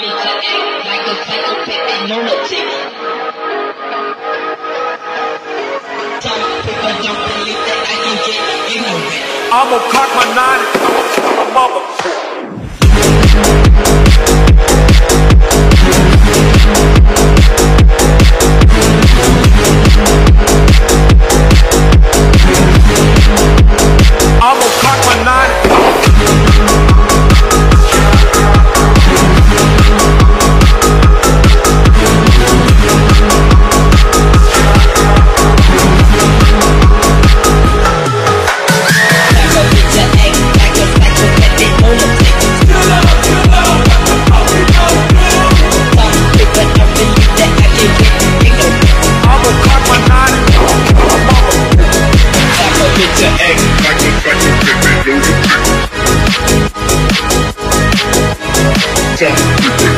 me to act like a psychopathic lunatic. Don't believe that I can get. I'ma cock my nine. Jack.